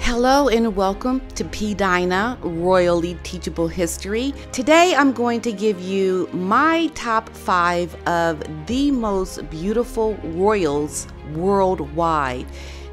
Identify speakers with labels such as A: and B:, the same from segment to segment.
A: Hello and welcome to PDina Royally Teachable History. Today I'm going to give you my top five of the most beautiful royals worldwide.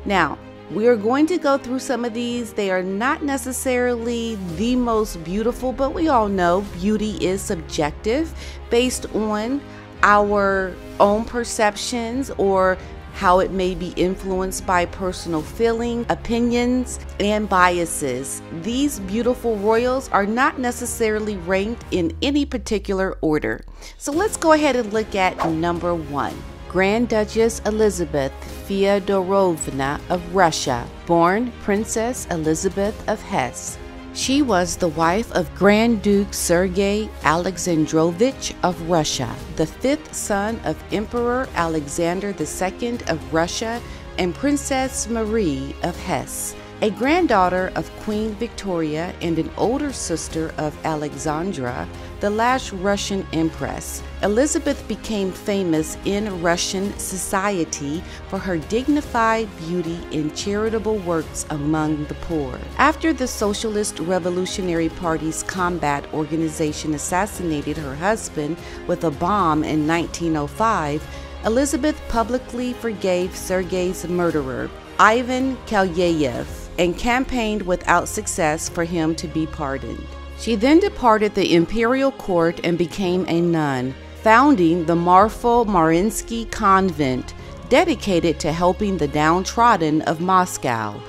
A: Now, we are going to go through some of these. They are not necessarily the most beautiful, but we all know beauty is subjective based on our own perceptions or how it may be influenced by personal feeling, opinions, and biases. These beautiful royals are not necessarily ranked in any particular order. So let's go ahead and look at number one. Grand Duchess Elizabeth Feodorovna of Russia, born Princess Elizabeth of Hesse. She was the wife of Grand Duke Sergei Alexandrovich of Russia, the fifth son of Emperor Alexander II of Russia and Princess Marie of Hesse a granddaughter of Queen Victoria and an older sister of Alexandra, the last Russian empress. Elizabeth became famous in Russian society for her dignified beauty and charitable works among the poor. After the Socialist Revolutionary Party's combat organization assassinated her husband with a bomb in 1905, Elizabeth publicly forgave Sergei's murderer, Ivan Kalyayev and campaigned without success for him to be pardoned. She then departed the imperial court and became a nun, founding the Marfo Mariinsky Convent, dedicated to helping the downtrodden of Moscow.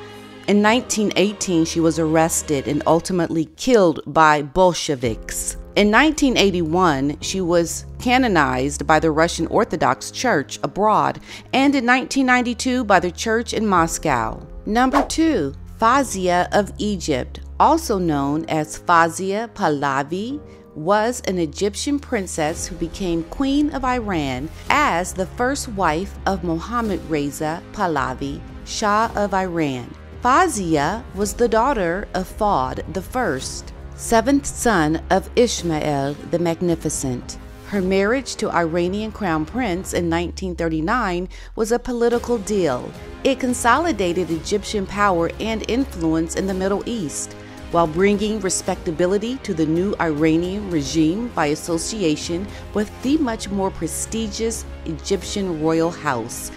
A: In 1918, she was arrested and ultimately killed by Bolsheviks. In 1981, she was canonized by the Russian Orthodox Church abroad and in 1992 by the church in Moscow. Number 2. Fawzia of Egypt, also known as Fawzia Pahlavi, was an Egyptian princess who became Queen of Iran as the first wife of Mohammad Reza Pahlavi, Shah of Iran. Fawzia was the daughter of Fuad I, seventh son of Ismail the Magnificent. Her marriage to Iranian Crown Prince in 1939 was a political deal. It consolidated Egyptian power and influence in the Middle East, while bringing respectability to the new Iranian regime by association with the much more prestigious Egyptian royal house.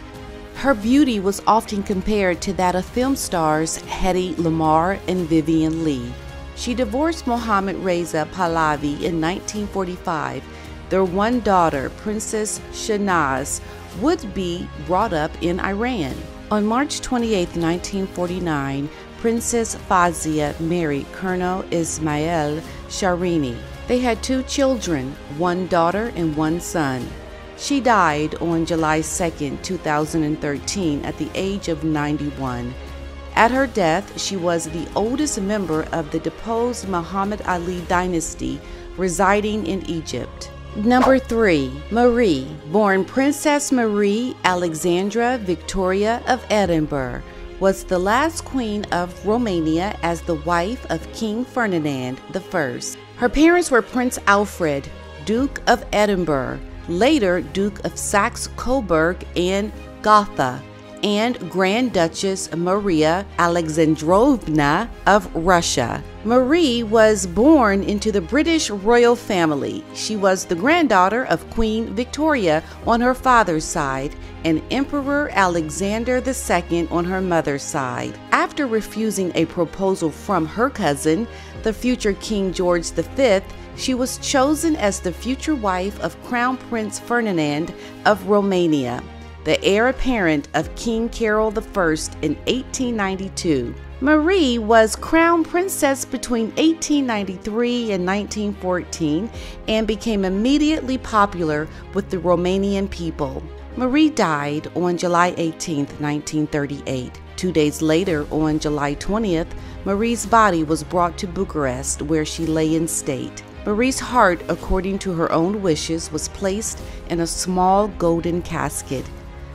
A: Her beauty was often compared to that of film stars Hedy Lamarr and Vivien Leigh. She divorced Mohammad Reza Pahlavi in 1945 their one daughter, Princess Shahnaz, would be brought up in Iran. On March 28, 1949, Princess Fawzia married Colonel Ismail Sharini. They had two children, one daughter and one son. She died on July 2, 2013, at the age of 91. At her death, she was the oldest member of the deposed Muhammad Ali dynasty residing in Egypt. Number three, Marie, born Princess Marie Alexandra Victoria of Edinburgh, was the last queen of Romania as the wife of King Ferdinand I. Her parents were Prince Alfred, Duke of Edinburgh, later Duke of Saxe Coburg and Gotha and Grand Duchess Maria Alexandrovna of Russia. Marie was born into the British royal family. She was the granddaughter of Queen Victoria on her father's side and Emperor Alexander II on her mother's side. After refusing a proposal from her cousin, the future King George V, she was chosen as the future wife of Crown Prince Ferdinand of Romania the heir apparent of King Carol I in 1892. Marie was crown princess between 1893 and 1914 and became immediately popular with the Romanian people. Marie died on July 18, 1938. Two days later, on July 20th, Marie's body was brought to Bucharest where she lay in state. Marie's heart, according to her own wishes, was placed in a small golden casket.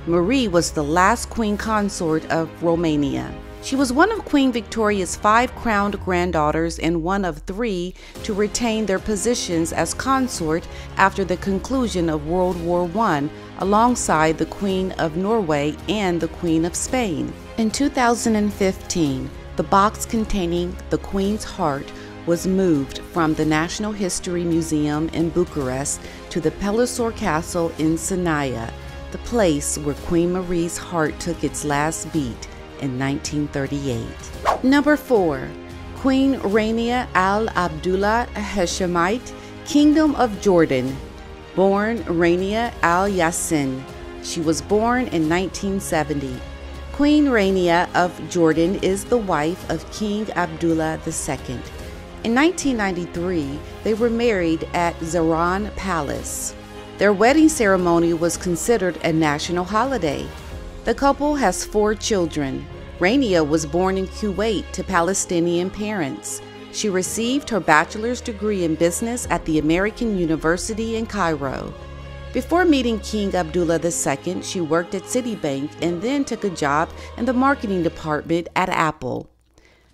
A: Marie was the last queen consort of Romania. She was one of Queen Victoria's five crowned granddaughters and one of three to retain their positions as consort after the conclusion of World War I, alongside the Queen of Norway and the Queen of Spain. In 2015, the box containing the Queen's heart was moved from the National History Museum in Bucharest to the Pelisor Castle in Sinaia, the place where Queen Marie's heart took its last beat in 1938. Number 4. Queen Rania Al Abdullah Hashemite, Kingdom of Jordan, born Rania Al Yassin. She was born in 1970. Queen Rania of Jordan is the wife of King Abdullah II. In 1993, they were married at Zahran Palace. Their wedding ceremony was considered a national holiday. The couple has four children. Rania was born in Kuwait to Palestinian parents. She received her bachelor's degree in business at the American University in Cairo. Before meeting King Abdullah II, she worked at Citibank and then took a job in the marketing department at Apple.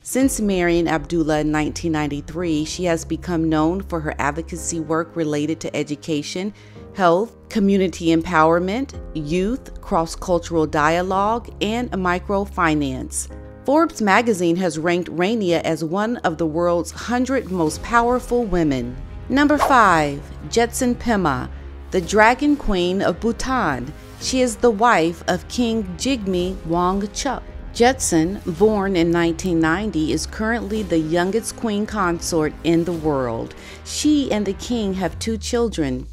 A: Since marrying Abdullah in 1993, she has become known for her advocacy work related to education, health, community empowerment, youth, cross cultural dialogue, and microfinance. Forbes magazine has ranked Rania as one of the world's 100 most powerful women. Number 5. Jetsun Pema, the Dragon Queen of Bhutan. She is the wife of King Jigme Wangchuck. Jetsun, born in 1990, is currently the youngest queen consort in the world. She and the king have two children.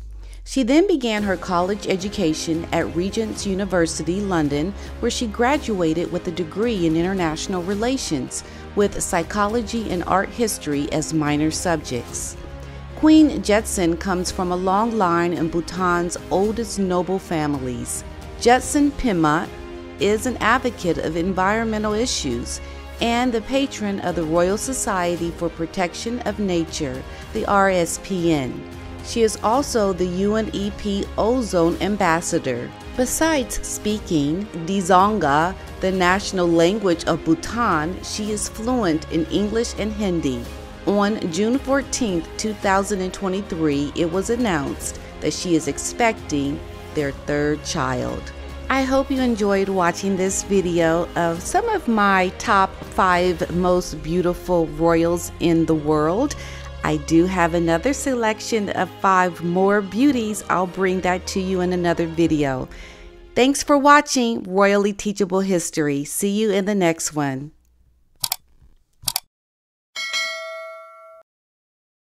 A: She then began her college education at Regent's University, London, where she graduated with a degree in international relations, with psychology and art history as minor subjects. Queen Jetsun comes from a long line in Bhutan's oldest noble families. Jetsun Pema is an advocate of environmental issues and the patron of the Royal Society for Protection of Nature, the RSPN. She is also the UNEP Ozone Ambassador. Besides speaking Dzongkha, the national language of Bhutan, she is fluent in English and Hindi. On June 14, 2023, it was announced that she is expecting their third child. I hope you enjoyed watching this video of some of my top five most beautiful royals in the world. I do have another selection of five more beauties. I'll bring that to you in another video. Thanks for watching Royally Teachable History. See you in the next one.